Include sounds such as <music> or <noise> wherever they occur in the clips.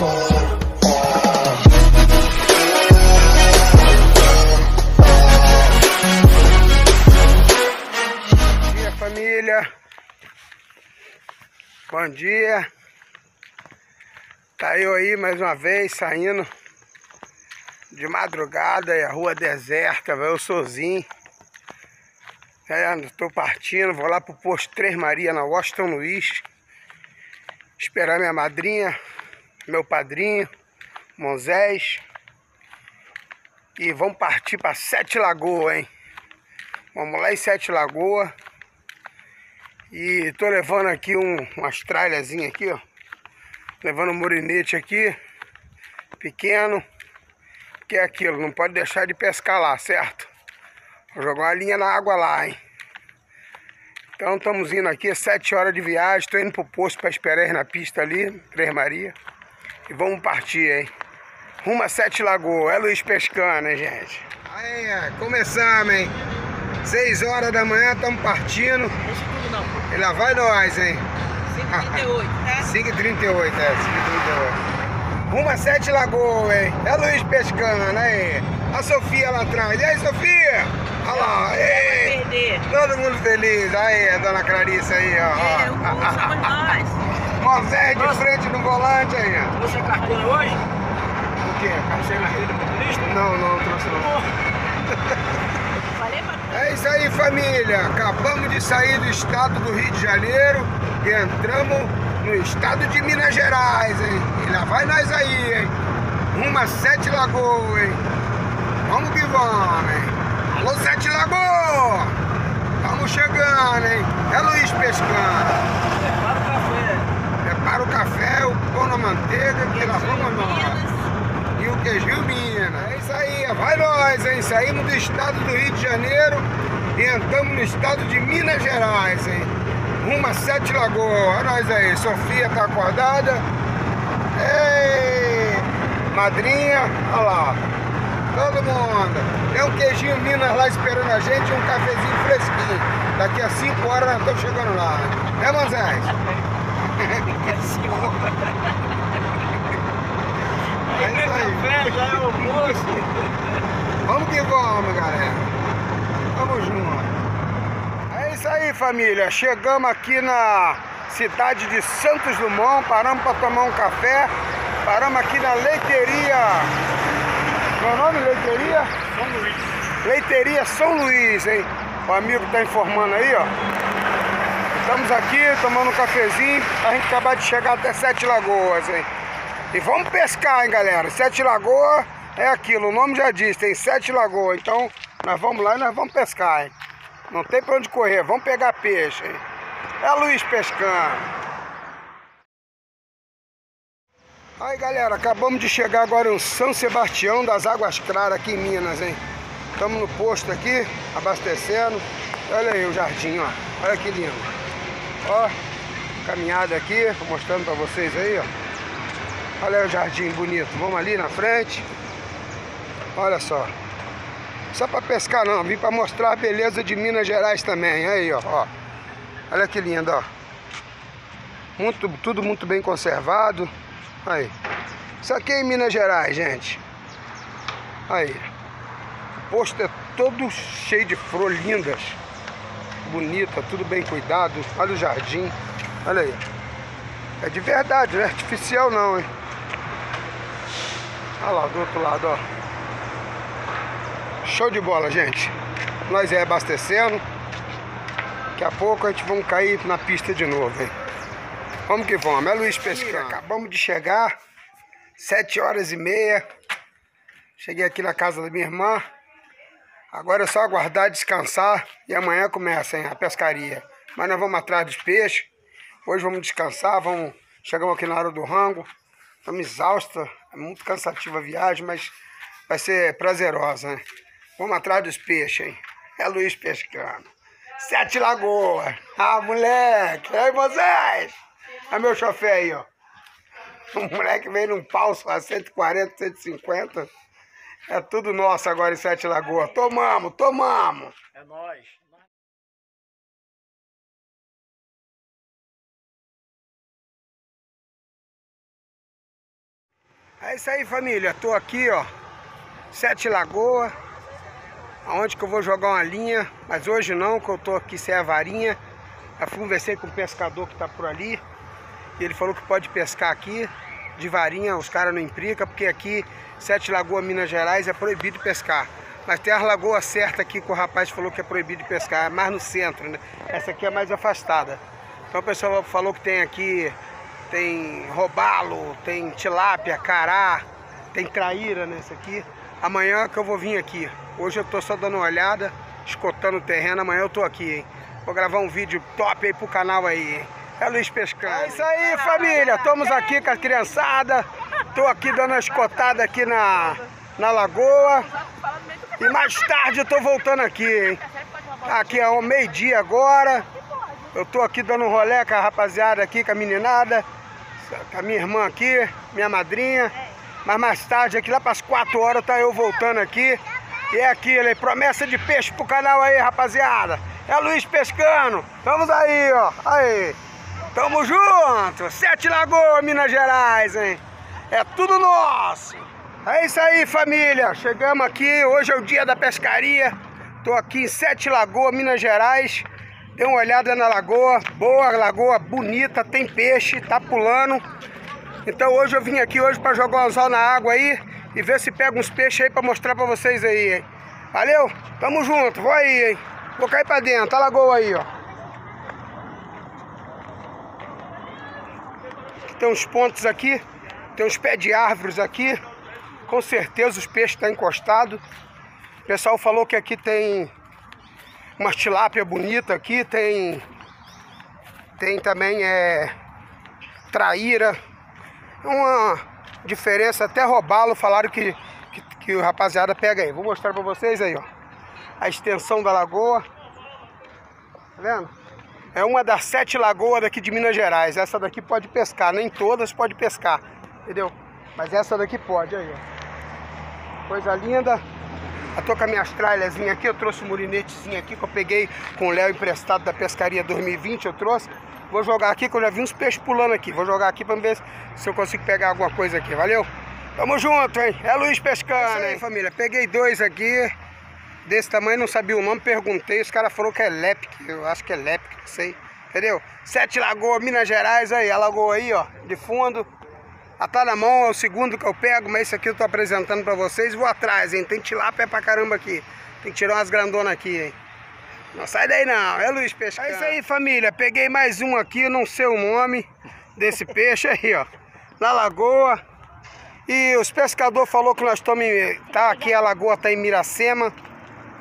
Bom dia família Bom dia Tá eu aí mais uma vez saindo de madrugada e a rua deserta, eu sozinho. É, tô partindo, vou lá pro posto Três Maria na Washington Luiz. Esperar minha madrinha, meu padrinho, Monzés. E vamos partir para Sete Lagoas, hein? Vamos lá em Sete Lagoas. E tô levando aqui um, umas tralhazinhas aqui, ó. Levando um morinete aqui, pequeno. Que é aquilo, não pode deixar de pescar lá, certo? Vou jogar uma linha na água lá, hein? Então estamos indo aqui, 7 horas de viagem. Estou indo pro posto para esperar na pista ali, Três Maria. E vamos partir, hein? Rumo a Sete Lagoas. É Luiz pescando, hein, gente? Aí, começamos, hein? 6 horas da manhã, estamos partindo. Isso tudo não. E lá vai nós, hein? 138, tá? 5h38, é, 5h38. Rumo a Sete Lagoas, hein? É Luiz pescando, aí. A Sofia lá atrás. E aí, Sofia? Olha lá, Vai ei. perder. Todo mundo feliz. Aí, a dona Clarice aí, ó. É, o cu somos <laughs> nós. Moisés de Nossa. frente no volante aí, ó. Você carteira hoje? O quê? Você carteira de motorista? Não, não, trouxe não. É isso aí, família. Acabamos de sair do estado do Rio de Janeiro e entramos no estado de Minas Gerais, hein? E lá vai nós aí, hein? Rumo a Sete Lagoas, hein? Vamos que vamos, hein? Alô, Sete Lagoas! Estamos chegando, hein? É Luiz pescando. Prepara o café. Prepara o café, o pão na manteiga, que lá vamos nós. Minas. E o queijinho Minas. É isso aí, vai nós, hein? Saímos do estado do Rio de Janeiro e entramos no estado de Minas Gerais, hein? Rumo a Sete Lagoas. Olha nós aí, Sofia tá acordada. Ei! Madrinha, olha lá. Todo mundo. Tem um queijinho Minas lá esperando a gente e um cafezinho fresquinho. Daqui a 5 horas nós estamos chegando lá. É, Moisés? <laughs> É senhor. É já é almoço. Vamos que vamos, galera. Vamos junto. É isso aí, família. Chegamos aqui na cidade de Santos Dumont. Paramos para tomar um café. Paramos aqui na leiteria. Meu nome? Leiteria? São Luís. Leiteria São Luís, hein? O amigo tá informando aí, ó. Estamos aqui tomando um cafezinho. A gente acabou de chegar até Sete Lagoas, hein? E vamos pescar, hein, galera? Sete Lagoas é aquilo, o nome já diz, tem sete lagoas. Então, nós vamos lá e nós vamos pescar, hein? Não tem pra onde correr, vamos pegar peixe, hein? É Luiz pescando. Aí, galera, acabamos de chegar agora em São Sebastião das Águas Claras, aqui em Minas, hein? Estamos no posto aqui, abastecendo. Olha aí o jardim, ó. Olha que lindo. Ó, caminhada aqui, mostrando pra vocês aí, ó. Olha o jardim bonito. Vamos ali na frente. Olha só. Só para pescar não, vim para mostrar a beleza de Minas Gerais também. Aí, ó, ó. Olha que lindo, ó. Muito, tudo muito bem conservado. Aí. Isso aqui é em Minas Gerais, gente. Aí. O posto é todo cheio de flores lindas. Bonita, tudo bem cuidado. Olha o jardim. Olha aí. É de verdade, não é artificial não, hein? Olha lá, do outro lado, ó. Show de bola, gente. Nós é abastecendo. Daqui a pouco a gente vamos cair na pista de novo, hein? Vamos que vamos. É Luiz Pescando. Acabamos de chegar. Sete horas e meia. Cheguei aqui na casa da minha irmã. Agora é só aguardar, descansar. E amanhã começa, hein, a pescaria. Mas nós vamos atrás dos peixes. Hoje vamos descansar. Vamos... Chegamos aqui na hora do rango. Estamos exaustos. É muito cansativa a viagem, mas vai ser prazerosa, né? Vamos atrás dos peixes, hein? É Luiz pescando. Sete Lagoas. Ah, moleque. Aí, vocês. Olha meu chofer aí, ó. O moleque veio num palso a 140, 150. É tudo nosso agora em Sete Lagoas. Tomamos, tomamos. É nóis. É isso aí, família. Tô aqui, ó. Sete Lagoa. Aonde que eu vou jogar uma linha. Mas hoje não, que eu tô aqui sem a varinha. Já conversei com o pescador que tá por ali. E ele falou que pode pescar aqui. De varinha, os caras não implicam, porque aqui, Sete Lagoa, Minas Gerais, é proibido pescar. Mas tem as lagoas certas aqui que o rapaz falou que é proibido pescar, é mais no centro, né? Essa aqui é mais afastada. Então o pessoal falou que tem aqui tem robalo, tem tilápia, cará, tem traíra nesse aqui. Amanhã que eu vou vir aqui. Hoje eu tô só dando uma olhada, escotando o terreno, amanhã eu tô aqui, hein. Vou gravar um vídeo top aí pro canal aí, hein. É Luiz Pescando. É isso aí, família. Estamos aqui com a criançada. Tô aqui dando uma escotada aqui na, na lagoa. E mais tarde eu tô voltando aqui, hein. Aqui é meio-dia agora. Eu tô aqui dando um rolê com a rapaziada aqui, com a meninada com a minha irmã aqui, minha madrinha. Mas mais tarde, aqui lá para as 4 horas, tá eu voltando aqui. E é aquilo aí, promessa de peixe pro canal aí, rapaziada. É Luiz Pescando. Vamos aí, ó. Aí. Tamo junto. Sete Lagoas, Minas Gerais, hein? É tudo nosso. É isso aí, família. Chegamos aqui. Hoje é o dia da pescaria. Tô aqui em Sete Lagoas, Minas Gerais. Dê uma olhada na lagoa, boa lagoa, bonita, tem peixe, tá pulando. Então hoje eu vim aqui hoje para jogar um anzol na água aí e ver se pega uns peixes aí para mostrar para vocês aí, hein. Valeu? Tamo junto, vou aí, hein. Vou cair para dentro, a lagoa aí, ó. Tem uns pontos aqui, tem uns pés de árvores aqui. Com certeza os peixes estão tá encostados. O pessoal falou que aqui tem uma tilápia bonita aqui, tem tem também é traíra, uma diferença até roubá-lo, falaram que, que, que o rapaziada pega aí. Vou mostrar para vocês aí, ó. A extensão da lagoa. Tá vendo? É uma das sete lagoas daqui de Minas Gerais. Essa daqui pode pescar, nem todas pode pescar, entendeu? Mas essa daqui pode aí, ó. Coisa linda. Eu tô com a minha tralhazinha aqui, eu trouxe um murinetezinho aqui que eu peguei com o Léo emprestado da pescaria 2020, eu trouxe. Vou jogar aqui, que eu já vi uns peixes pulando aqui. Vou jogar aqui pra ver se eu consigo pegar alguma coisa aqui, valeu? Tamo junto, hein? É Luiz Pescando, hein, família? Peguei dois aqui, desse tamanho, não sabia o nome, perguntei, os caras falaram que é Lepic, eu acho que é Lepic, não sei, entendeu? Sete Lagoas, Minas Gerais, aí, a lagoa aí, ó, de fundo. A tá na mão, é o segundo que eu pego, mas esse aqui eu tô apresentando pra vocês. Vou atrás, hein? Tem tilápia pra caramba aqui. Tem que tirar umas grandonas aqui, hein? Não sai daí não, é Luiz Peixe. É isso aí, família. Peguei mais um aqui, não sei o nome desse peixe aí, ó. Na lagoa. E os pescadores falou que nós estamos... Tá aqui, a lagoa tá em Miracema,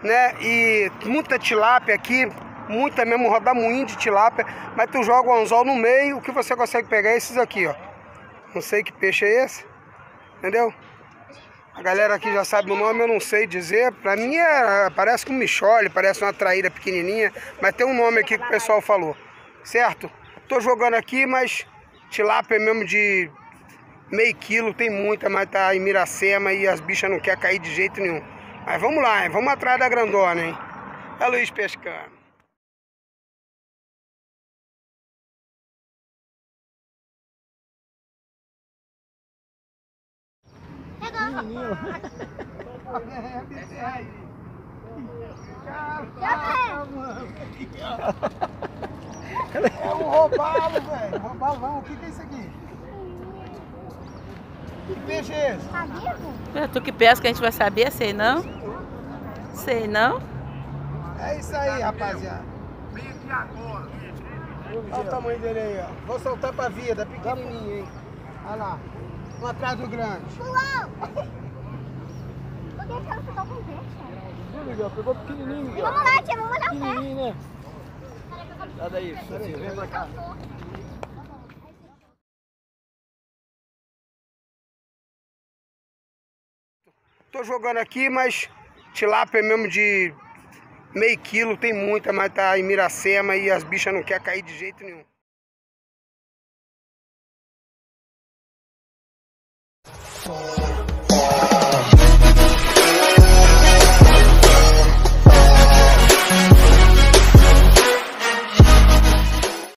né? E muita tilápia aqui, muita mesmo, rodamuinho de tilápia. Mas tu joga o anzol no meio, o que você consegue pegar é esses aqui, ó. Não sei que peixe é esse. Entendeu? A galera aqui já sabe o nome, eu não sei dizer. Pra mim é, parece um michole, parece uma traíra pequenininha. Mas tem um nome aqui que o pessoal falou. Certo? Tô jogando aqui, mas tilápia é mesmo de meio quilo. Tem muita, mas tá em Miracema e as bichas não querem cair de jeito nenhum. Mas vamos lá, hein? vamos atrás da grandona, hein? É Luiz pescando. Pequenininho. É um roubalo, velho. Roubalão. O que, que é isso aqui? Que peixe é esse? É tu que pesca, a gente vai saber, sei não? Sei não? É isso aí, rapaziada. Vem aqui agora. Olha o tamanho dele aí, ó. Vou soltar pra vida, pequenininho, hein. Olha lá. Um atrás do grande. João! Por que você ficou com? Viu, Miguel? Pegou pequenininho, Miguel. Vamos lá, tia, vamos olhar o pé. Pequenininho, né? Sai daí, vem pra cá. Tô jogando aqui, mas tilápia é mesmo de meio quilo, tem muita, mas tá em Miracema e as bichas não querem cair de jeito nenhum. four.